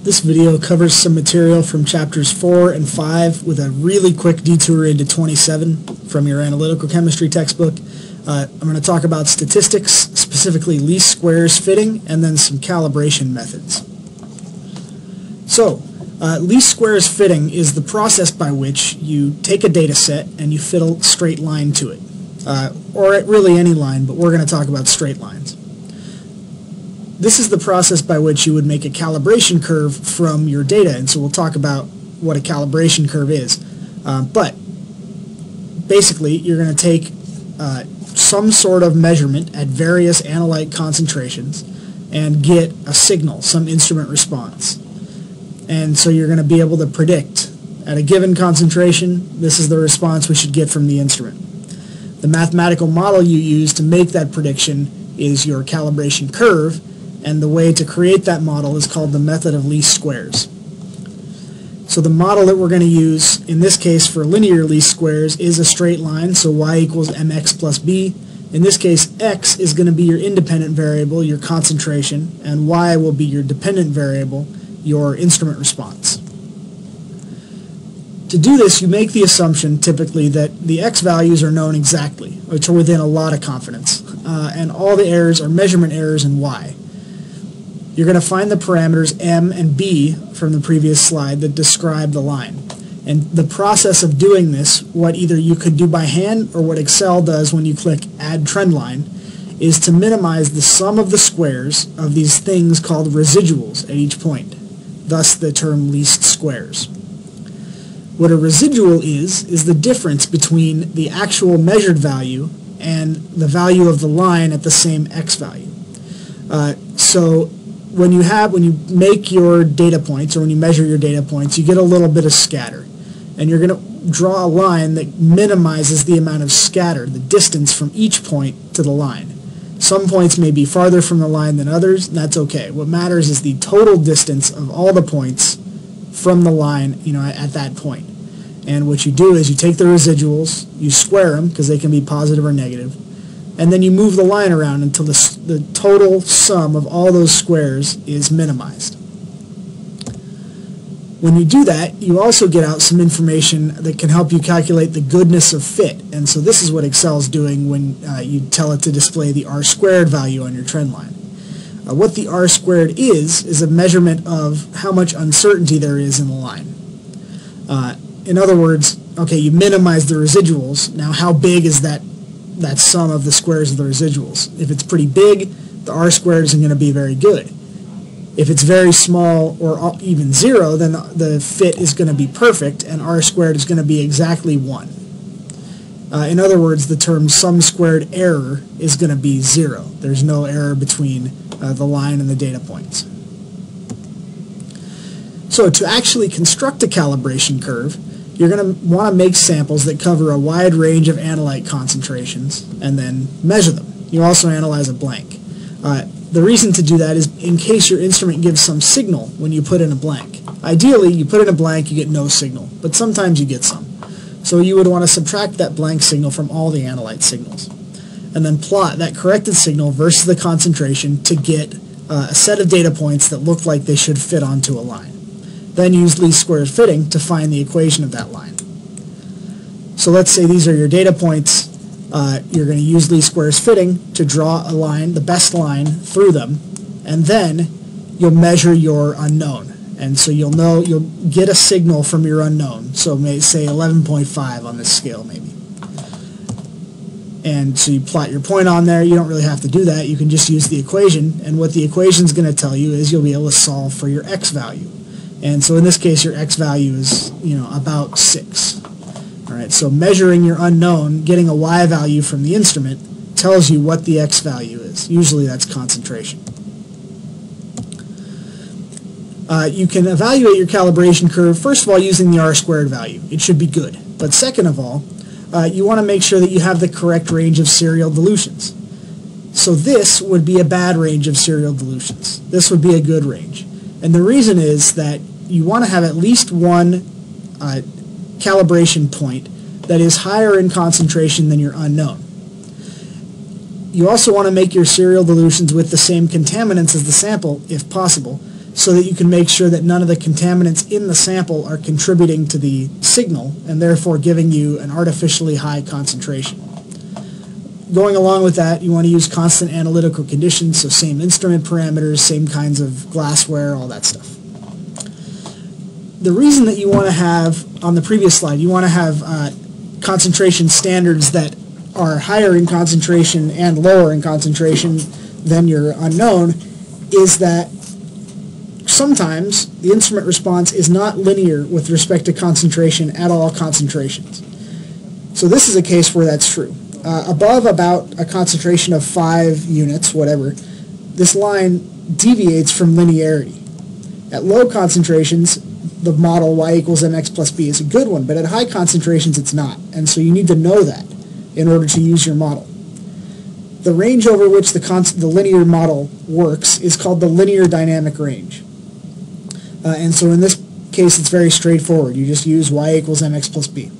This video covers some material from chapters 4 and 5 with a really quick detour into 27 from your analytical chemistry textbook. Uh, I'm going to talk about statistics, specifically least squares fitting, and then some calibration methods. So, uh, least squares fitting is the process by which you take a data set and you fit a straight line to it. Uh, or really any line, but we're going to talk about straight lines. This is the process by which you would make a calibration curve from your data, and so we'll talk about what a calibration curve is. Uh, but basically, you're going to take uh, some sort of measurement at various analyte concentrations and get a signal, some instrument response. And so you're going to be able to predict at a given concentration, this is the response we should get from the instrument. The mathematical model you use to make that prediction is your calibration curve, and the way to create that model is called the method of least squares. So the model that we're going to use in this case for linear least squares is a straight line, so y equals mx plus b. In this case, x is going to be your independent variable, your concentration, and y will be your dependent variable, your instrument response. To do this, you make the assumption, typically, that the x values are known exactly, which are within a lot of confidence, uh, and all the errors are measurement errors in y. You're going to find the parameters m and b from the previous slide that describe the line. And the process of doing this, what either you could do by hand or what Excel does when you click Add Trend Line, is to minimize the sum of the squares of these things called residuals at each point, thus the term least squares. What a residual is, is the difference between the actual measured value and the value of the line at the same x value. Uh, so when you have when you make your data points or when you measure your data points, you get a little bit of scatter. And you're going to draw a line that minimizes the amount of scatter, the distance from each point to the line. Some points may be farther from the line than others, and that's okay. What matters is the total distance of all the points from the line, you know, at, at that point. And what you do is you take the residuals, you square them because they can be positive or negative, and then you move the line around until the, the total sum of all those squares is minimized. When you do that, you also get out some information that can help you calculate the goodness of fit. And so this is what Excel is doing when uh, you tell it to display the r squared value on your trend line. Uh, what the r squared is, is a measurement of how much uncertainty there is in the line. Uh, in other words, okay, you minimize the residuals. Now how big is that that sum of the squares of the residuals. If it's pretty big, the r squared isn't going to be very good. If it's very small or even zero, then the fit is going to be perfect, and r squared is going to be exactly 1. Uh, in other words, the term sum squared error is going to be 0. There's no error between uh, the line and the data points. So to actually construct a calibration curve, you're going to want to make samples that cover a wide range of analyte concentrations and then measure them. You also analyze a blank. Uh, the reason to do that is in case your instrument gives some signal when you put in a blank. Ideally, you put in a blank, you get no signal, but sometimes you get some. So you would want to subtract that blank signal from all the analyte signals and then plot that corrected signal versus the concentration to get uh, a set of data points that look like they should fit onto a line. Then use least squares fitting to find the equation of that line. So let's say these are your data points. Uh, you're going to use least squares fitting to draw a line, the best line, through them, and then you'll measure your unknown. And so you'll know, you'll get a signal from your unknown. So may say 11.5 on this scale maybe. And so you plot your point on there. You don't really have to do that. You can just use the equation. And what the equation is going to tell you is you'll be able to solve for your x value. And so in this case, your x value is, you know, about 6. All right, so measuring your unknown, getting a y value from the instrument, tells you what the x value is. Usually that's concentration. Uh, you can evaluate your calibration curve, first of all, using the r-squared value. It should be good. But second of all, uh, you want to make sure that you have the correct range of serial dilutions. So this would be a bad range of serial dilutions. This would be a good range. And the reason is that you want to have at least one uh, calibration point that is higher in concentration than your unknown. You also want to make your serial dilutions with the same contaminants as the sample if possible so that you can make sure that none of the contaminants in the sample are contributing to the signal and therefore giving you an artificially high concentration. Going along with that, you want to use constant analytical conditions, so same instrument parameters, same kinds of glassware, all that stuff. The reason that you want to have, on the previous slide, you want to have uh, concentration standards that are higher in concentration and lower in concentration than your unknown is that sometimes the instrument response is not linear with respect to concentration at all concentrations. So this is a case where that's true. Uh, above about a concentration of 5 units, whatever, this line deviates from linearity. At low concentrations, the model y equals mx plus b is a good one, but at high concentrations it's not. And so you need to know that in order to use your model. The range over which the, the linear model works is called the linear dynamic range. Uh, and so in this case, it's very straightforward. You just use y equals mx plus b.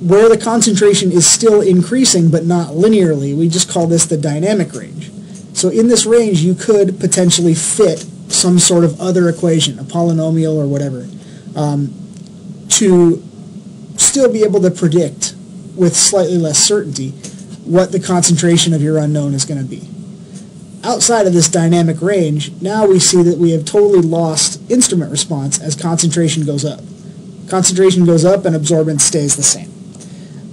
Where the concentration is still increasing but not linearly, we just call this the dynamic range. So in this range, you could potentially fit some sort of other equation, a polynomial or whatever, um, to still be able to predict with slightly less certainty what the concentration of your unknown is going to be outside of this dynamic range, now we see that we have totally lost instrument response as concentration goes up. Concentration goes up and absorbance stays the same.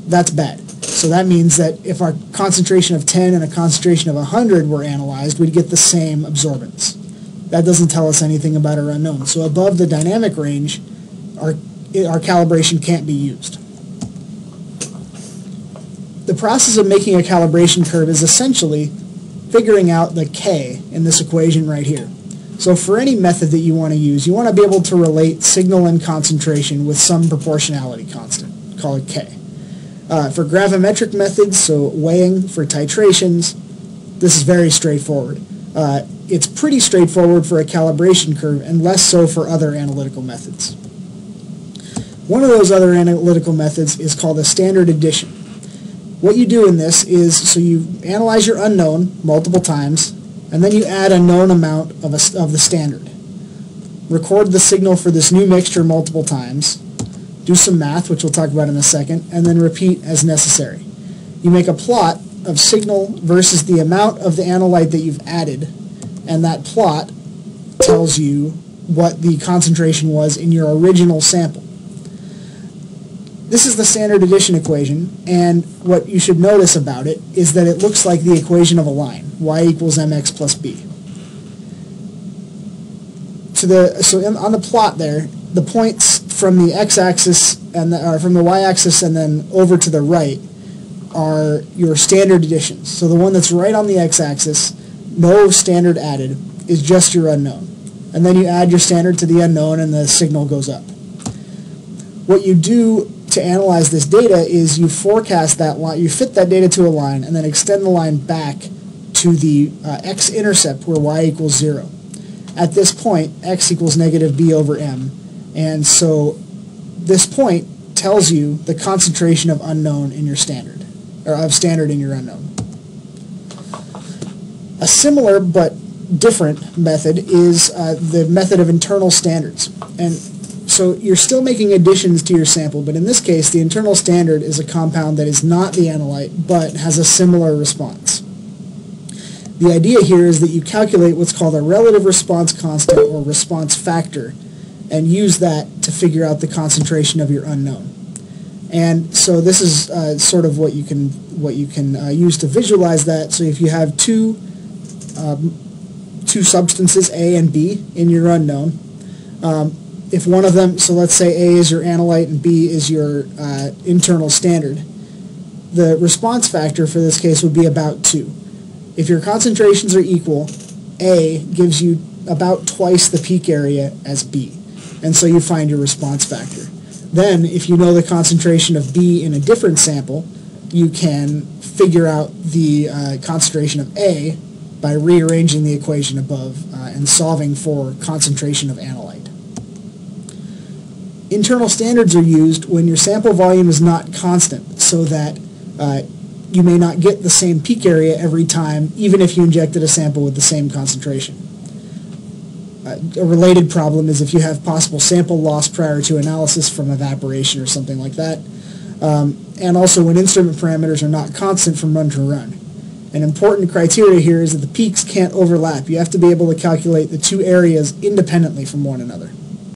That's bad. So that means that if our concentration of 10 and a concentration of 100 were analyzed, we'd get the same absorbance. That doesn't tell us anything about our unknown. So above the dynamic range, our, our calibration can't be used. The process of making a calibration curve is essentially figuring out the k in this equation right here. So for any method that you want to use, you want to be able to relate signal and concentration with some proportionality constant. Call it k. Uh, for gravimetric methods, so weighing for titrations, this is very straightforward. Uh, it's pretty straightforward for a calibration curve and less so for other analytical methods. One of those other analytical methods is called a standard addition what you do in this is, so you analyze your unknown multiple times, and then you add a known amount of, a, of the standard. Record the signal for this new mixture multiple times, do some math, which we'll talk about in a second, and then repeat as necessary. You make a plot of signal versus the amount of the analyte that you've added, and that plot tells you what the concentration was in your original sample. This is the standard addition equation, and what you should notice about it is that it looks like the equation of a line, y equals mx plus b. So, the, so in, on the plot there, the points from the x-axis and the, or from the y-axis and then over to the right are your standard additions. So the one that's right on the x-axis, no standard added, is just your unknown. And then you add your standard to the unknown and the signal goes up. What you do to analyze this data is you forecast that line, you fit that data to a line, and then extend the line back to the uh, x-intercept where y equals 0. At this point, x equals negative b over m. And so this point tells you the concentration of unknown in your standard, or of standard in your unknown. A similar but different method is uh, the method of internal standards. And so you're still making additions to your sample, but in this case, the internal standard is a compound that is not the analyte, but has a similar response. The idea here is that you calculate what's called a relative response constant or response factor and use that to figure out the concentration of your unknown. And so this is uh, sort of what you can what you can uh, use to visualize that. So if you have two um, two substances A and B in your unknown, um, if one of them, so let's say A is your analyte and B is your uh, internal standard, the response factor for this case would be about 2. If your concentrations are equal, A gives you about twice the peak area as B, and so you find your response factor. Then, if you know the concentration of B in a different sample, you can figure out the uh, concentration of A by rearranging the equation above uh, and solving for concentration of analyte. Internal standards are used when your sample volume is not constant so that uh, you may not get the same peak area every time even if you injected a sample with the same concentration. A related problem is if you have possible sample loss prior to analysis from evaporation or something like that. Um, and also when instrument parameters are not constant from run to run. An important criteria here is that the peaks can't overlap. You have to be able to calculate the two areas independently from one another.